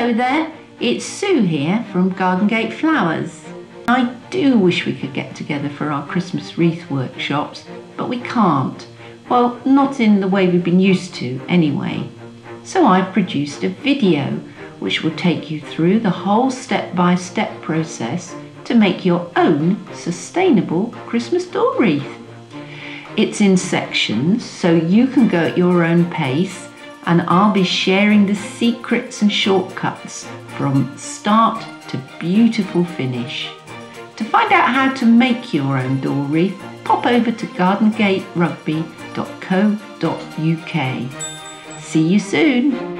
Hello there, it's Sue here from Garden Gate Flowers. I do wish we could get together for our Christmas wreath workshops, but we can't. Well, not in the way we've been used to anyway. So I've produced a video which will take you through the whole step-by-step -step process to make your own sustainable Christmas door wreath. It's in sections so you can go at your own pace and I'll be sharing the secrets and shortcuts from start to beautiful finish. To find out how to make your own door wreath, pop over to gardengaterugby.co.uk. See you soon!